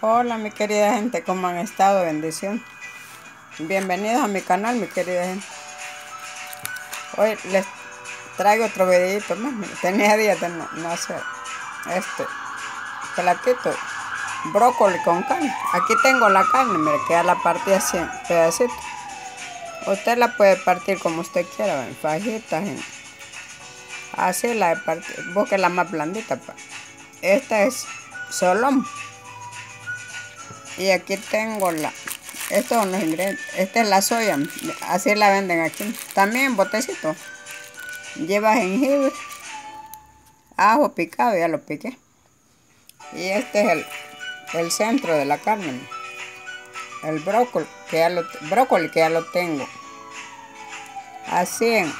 Hola mi querida gente, ¿cómo han estado? Bendición. Bienvenidos a mi canal, mi querida gente. Hoy les traigo otro videito más. Tenía días de no, hacer este platito. Brócoli con carne. Aquí tengo la carne, mire, que ya la partí así en. Usted la puede partir como usted quiera, en fajitas. Así la de partir. Busque la más blandita. Pa. Esta es solón. Y aquí tengo la... Estos son los ingredientes. Esta es la soya. Así la venden aquí. También botecito. Lleva jengibre. Ajo picado. Ya lo piqué. Y este es el, el centro de la carne. El brócoli que, ya lo, brócoli que ya lo tengo. Así en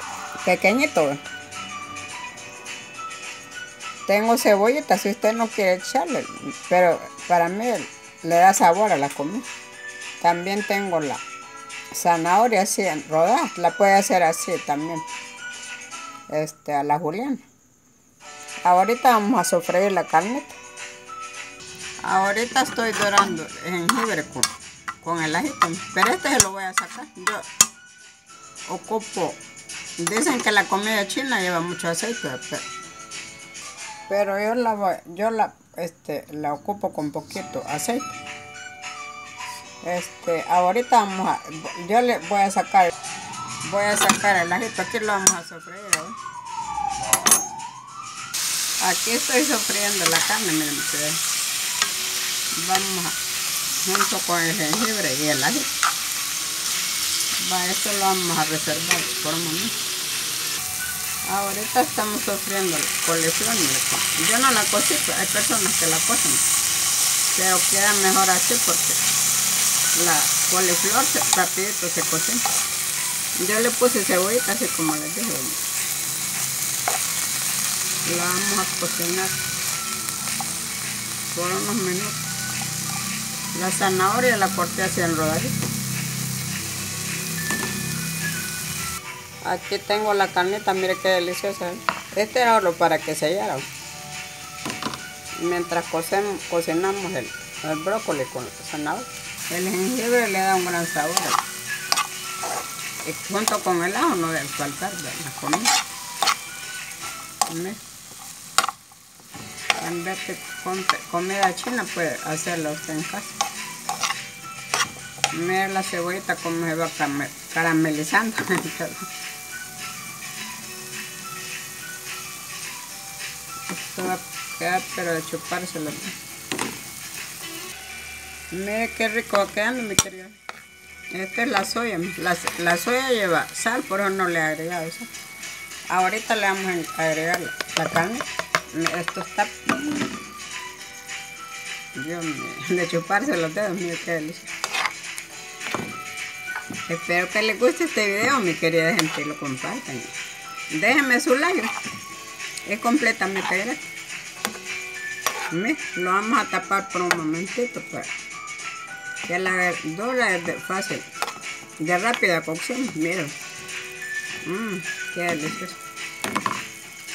pequeñito. Tengo cebollita si usted no quiere echarle. Pero para mí le da sabor a la comida. También tengo la zanahoria así en rodajas, la puede hacer así también. Este, a la juliana. Ahorita vamos a sofreír la carneta. Ahorita estoy dorando jengibre con, con el ajito, pero este se lo voy a sacar. Yo ocupo, dicen que la comida china lleva mucho aceite, pero, pero yo la voy, yo la este, la ocupo con poquito aceite. Este, ahorita vamos a, yo le voy a sacar, voy a sacar el ajito, aquí lo vamos a sofreír. Aquí estoy sofriendo la carne, miren ustedes. Vamos a, junto con el jengibre y el ajito. Va, esto lo vamos a reservar por un momento. Ahorita estamos sufriendo coliflor. Yo no la cocino, hay personas que la cocen. Pero queda mejor así porque la coliflor rapidito se cocina. Yo le puse cebollita así como les dije. La vamos a cocinar por unos minutos. La zanahoria la corté así en rodaditos. Aquí tengo la carnita, mire qué deliciosa. Este era oro para que sellara. Mientras cocinamos el, brócoli con la zanahoria. El jengibre le da un gran sabor. Y junto con el ajo no debe faltar de la comida. En vez de comida china puede hacerlo usted en casa. Mira la cebollita como se va caramelizando. Esto va a quedar pero de chupárselo. Mire qué rico va quedando mi querida. Esta es la soya. La, soya lleva sal, por eso no le he agregado eso. Ahorita le vamos a agregar la, carne. Esto está... Dios mío, de chuparse los dedos, mire qué delicia. Espero que les guste este video, mi querida gente, y lo compartan. Déjenme su like. Es completamente gratis. Lo vamos a tapar por un momentito para que la verdura es de fácil, de rápida cocción. Miren. Mmm, qué delicioso.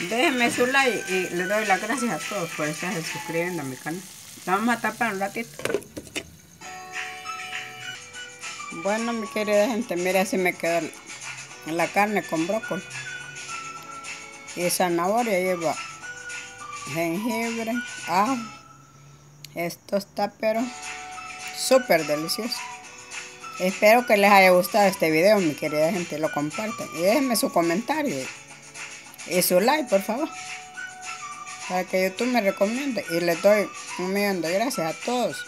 Déjenme su like y les doy las gracias a todos por estar suscribiendo a mi canal. Lo vamos a tapar un ratito. Bueno, mi querida gente, mira así me queda la carne con brócoli. Y zanahoria lleva jengibre, ajo. Esto está pero súper delicioso. Espero que les haya gustado este video, mi querida gente. Lo compartan. Y déjenme su comentario. Y su like, por favor. Para que YouTube me recomiende. Y les doy un millón de gracias a todos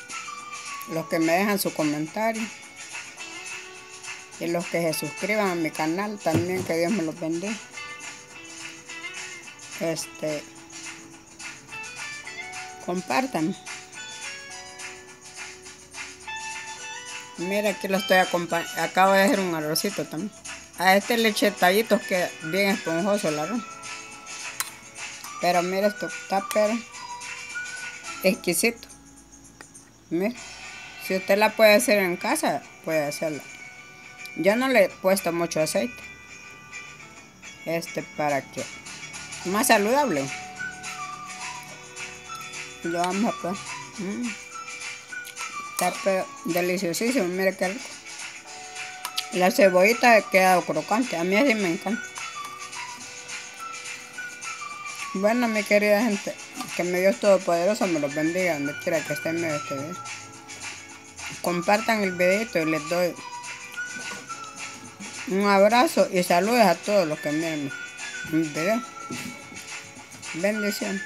los que me dejan su comentario y los que se suscriban a mi canal también que Dios me los bendiga este compartan. Mira aquí lo estoy acompañando acabo de hacer un arrocito también. A este leche tallitos que bien esponjoso el arroz. Pero mira esto está pero exquisito. Mira si usted la puede hacer en casa puede hacerla. Yo no le he puesto mucho aceite. Este para que más saludable. Lo vamos a poner. Mm. Está deliciosísimo, mire qué rico. La cebollita ha quedado crocante, a mí así me encanta. Bueno, mi querida gente, que mi Dios Todopoderoso me los bendiga donde quiera que estén viendo este video. Compartan el videito y les doy un abrazo y saludos a todos los que miran mi video. बेंदेशन